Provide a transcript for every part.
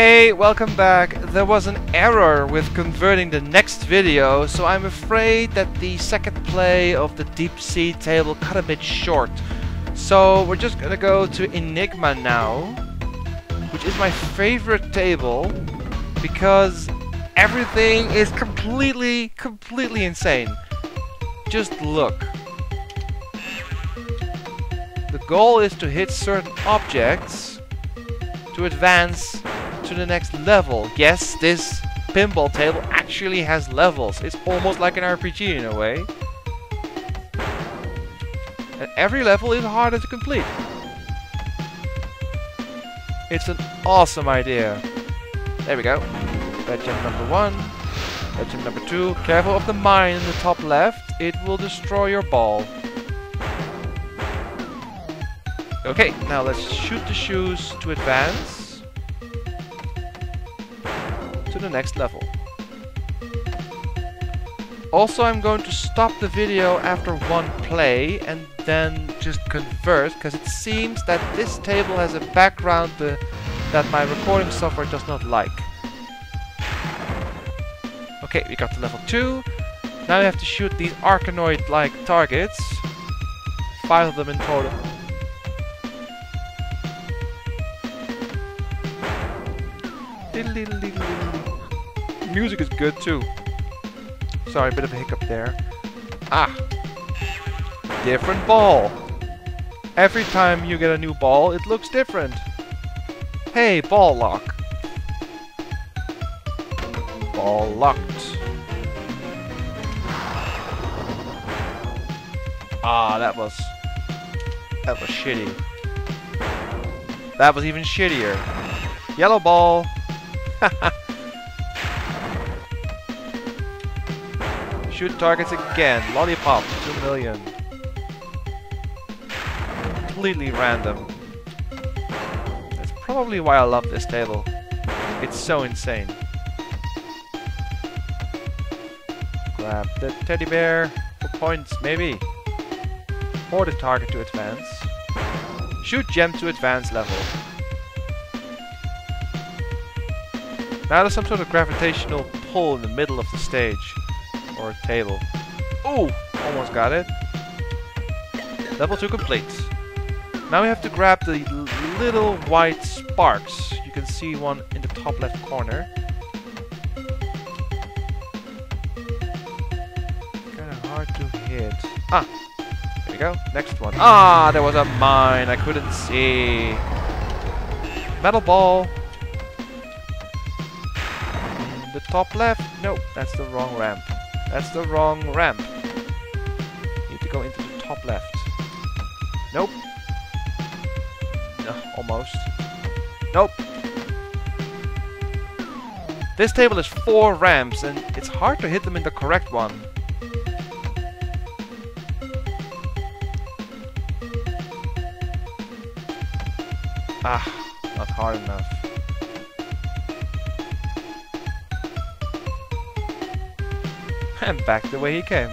Hey, welcome back. There was an error with converting the next video, so I'm afraid that the second play of the deep sea table cut a bit short. So we're just gonna go to Enigma now, which is my favorite table because everything is completely, completely insane. Just look. The goal is to hit certain objects to advance to the next level. Yes, this pinball table actually has levels. It's almost like an RPG in a way. And every level is harder to complete. It's an awesome idea. There we go. Legend number one. Legend number two. Careful of the mine in the top left. It will destroy your ball. Okay, now let's shoot the shoes to advance to the next level. Also, I'm going to stop the video after one play and then just convert, because it seems that this table has a background uh, that my recording software does not like. Okay, we got to level 2. Now we have to shoot these Arkanoid-like targets. Five of them in total. Music is good too. Sorry, a bit of a hiccup there. Ah! Different ball! Every time you get a new ball, it looks different. Hey, ball lock. Ball locked. Ah, that was... That was shitty. That was even shittier. Yellow ball. Shoot targets again. Lollipop, 2 million. Completely random. That's probably why I love this table. It's so insane. Grab the teddy bear for points, maybe. Or the target to advance. Shoot gem to advance level. Now there's some sort of gravitational pull in the middle of the stage. Or table. Ooh! Almost got it. Level 2 complete. Now we have to grab the little white sparks. You can see one in the top left corner. Kinda hard to hit. Ah! There we go. Next one. Ah! There was a mine. I couldn't see. Metal ball. The top left. Nope, that's the wrong ramp. That's the wrong ramp. Need to go into the top left. Nope. No, almost. Nope. This table has four ramps and it's hard to hit them in the correct one. Ah, not hard enough. And back the way he came.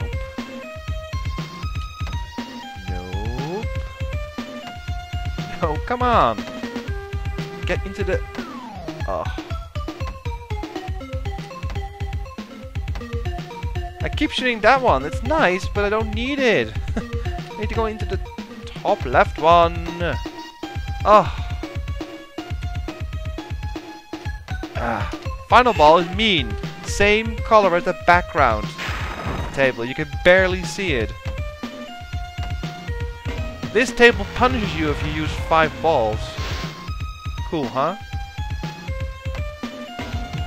Nope. Nope. No, come on! Get into the... Oh. I keep shooting that one. It's nice, but I don't need it. I need to go into the top left one. Oh. Final ball is mean. Same color as the background table. You can barely see it. This table punishes you if you use five balls. Cool, huh?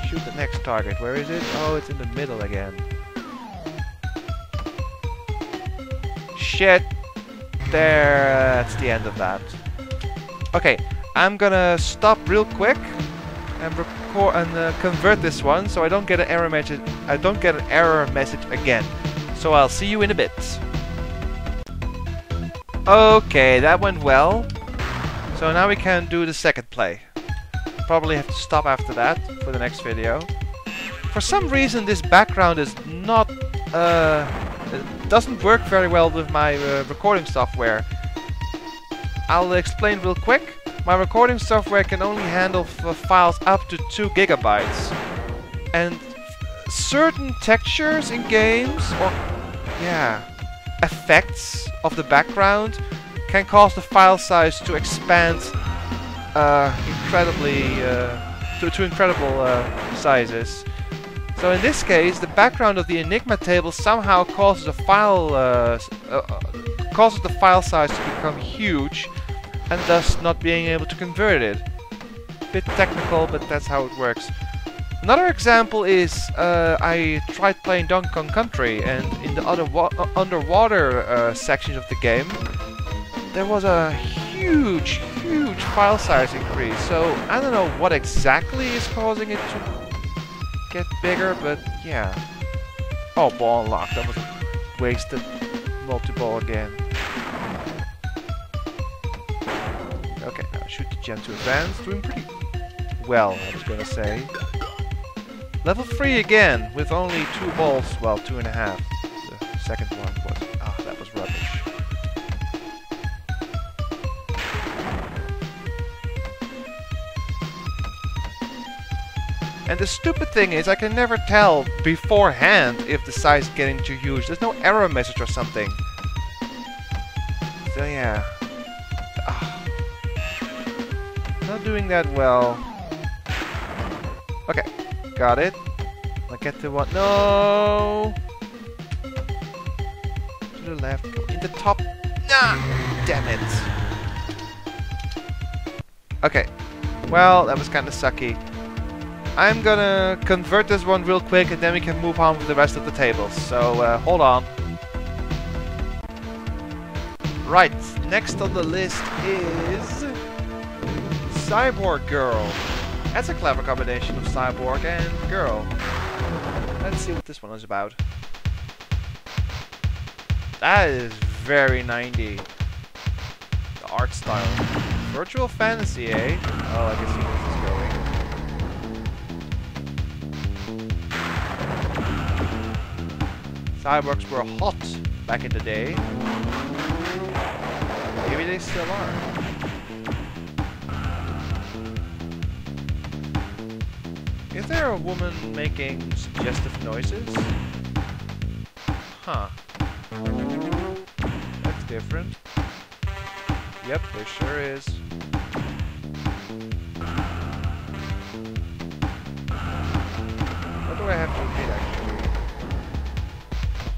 Shoot the next target. Where is it? Oh, it's in the middle again. Shit. There. That's the end of that. Okay, I'm gonna stop real quick and record and uh, convert this one so I don't get an error message. I don't get an error message again. So I'll see you in a bit. Okay, that went well. So now we can do the second play. Probably have to stop after that for the next video. For some reason this background is not uh, doesn't work very well with my uh, recording software. I'll explain real quick. My recording software can only handle files up to 2 gigabytes. And certain textures in games, or yeah, effects of the background can cause the file size to expand uh, incredibly uh, to, to incredible uh, sizes. So in this case, the background of the Enigma table somehow causes a file uh, uh, causes the file size to become huge, and thus not being able to convert it. Bit technical, but that's how it works. Another example is uh, I tried playing Donkey Kong Country, and in the other uh, underwater uh, sections of the game, there was a huge, huge file size increase. So I don't know what exactly is causing it to get bigger, but yeah. Oh, ball unlocked. That was wasted multi-ball again. Shoot the Gen 2 Advance. Doing pretty well, I was gonna say. Level 3 again, with only two balls. Well, two and a half. The second one was... Ah, that was rubbish. And the stupid thing is, I can never tell beforehand if the size is getting too huge. There's no error message or something. So yeah. Doing that well. Okay, got it. I get the one. No! To the left. In the top. Nah! Damn it. Okay. Well, that was kind of sucky. I'm gonna convert this one real quick and then we can move on with the rest of the tables. So uh, hold on. Right, next on the list is Cyborgirl. That's a clever combination of Cyborg and Girl. Let's see what this one is about. That is very 90. The art style. Virtual Fantasy, eh? Oh, I guess you Cyborgs were hot back in the day. Maybe they still are. Is there a woman making suggestive noises? Huh. That's different. Yep, there sure is. What do I have to read actually?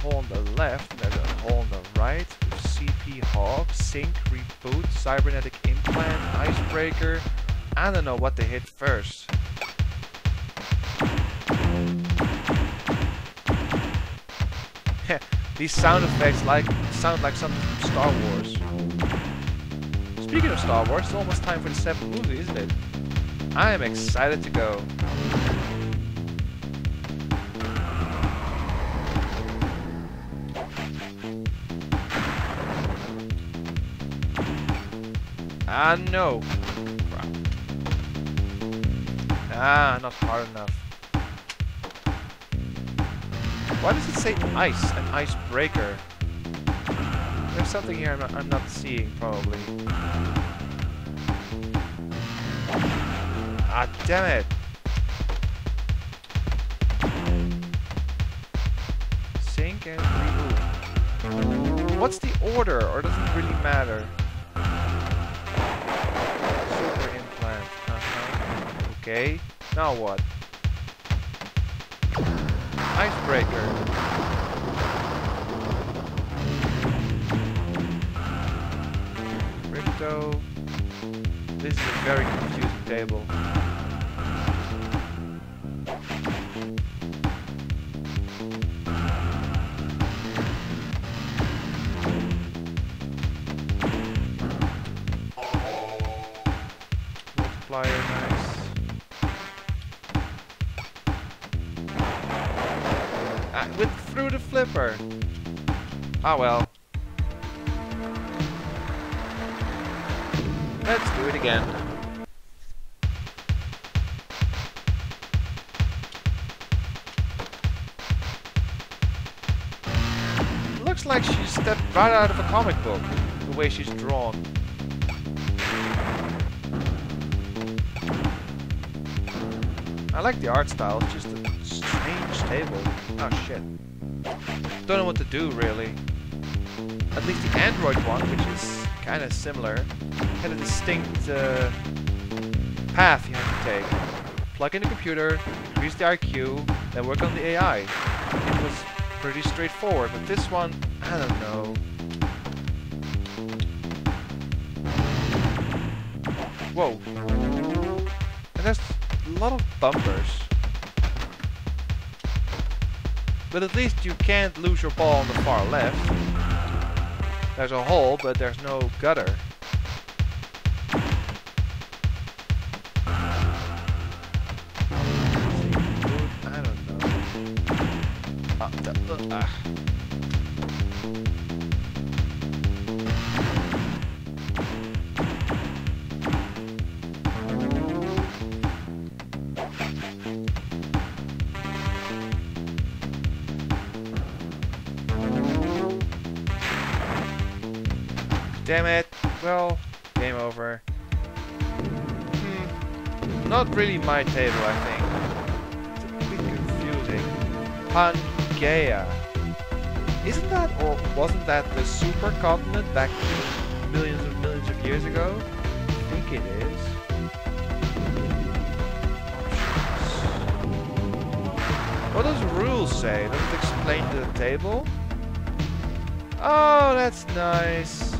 hole on the left, there's a hole on the right, CP hub, sync, reboot, cybernetic implant, icebreaker. I don't know what they hit first. These sound effects like sound like something from Star Wars. Speaking of Star Wars, it's almost time for the seventh movie, isn't it? I am excited to go. Ah, no. Ah, not hard enough. Why does it say ice? An icebreaker? There's something here I'm not, I'm not seeing, probably. Ah, damn it! Sync and reboot. What's the order, or does it really matter? Super implant. Okay, now what? Icebreaker. This is a very confusing table. With through the flipper. Ah well. Let's do it again. Looks like she stepped right out of a comic book, the way she's drawn. I like the art style, just a strange table. Oh shit. Don't know what to do really. At least the Android one, which is kind of similar, had a distinct uh, path you have to take. Plug in the computer, increase the IQ, then work on the AI. It was pretty straightforward, but this one, I don't know. Whoa. And a lot of bumpers. But at least you can't lose your ball on the far left. There's a hole, but there's no gutter. I don't know. Uh, uh, uh ah. Damn it. Well, game over. Hmm. Not really my table, I think. It's a bit confusing. Pangaea. Isn't that, or wasn't that the supercontinent back millions and millions of years ago? I think it is. What does rules say? Does it explain the table? Oh, that's nice.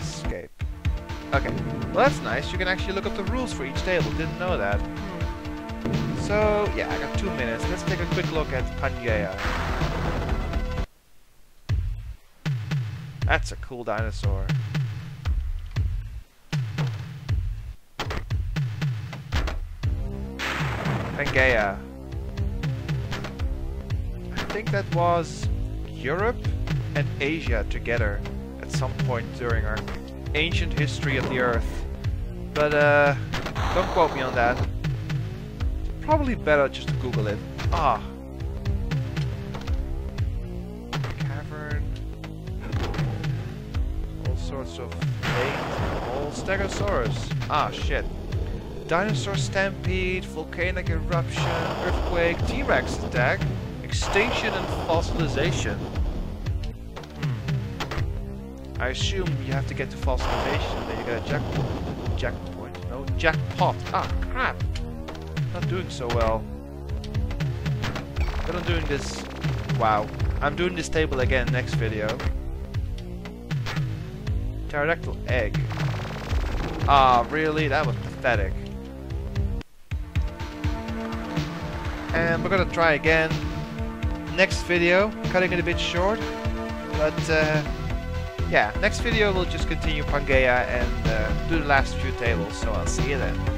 Escape? Okay, well that's nice. You can actually look up the rules for each table. Didn't know that. So, yeah, I got two minutes. Let's take a quick look at Pangaea. That's a cool dinosaur. Pangaea. I think that was Europe and Asia together at some point during our ancient history of the Earth. But uh, don't quote me on that. Probably better just to Google it. Ah. Cavern. All sorts of late All Stegosaurus. Ah, shit. Dinosaur stampede, volcanic eruption, earthquake, T-Rex attack, extinction and fossilization. I assume you have to get to fossilization, then you get a jackpot. Jackpoint? No, jackpot. Ah, crap. Not doing so well. But I'm doing this... Wow. I'm doing this table again next video. Pterodactyl egg. Ah, really? That was pathetic. And we're gonna try again next video, cutting it a bit short. But uh, yeah, next video we'll just continue Pangaea and uh, do the last few tables, so I'll see you then.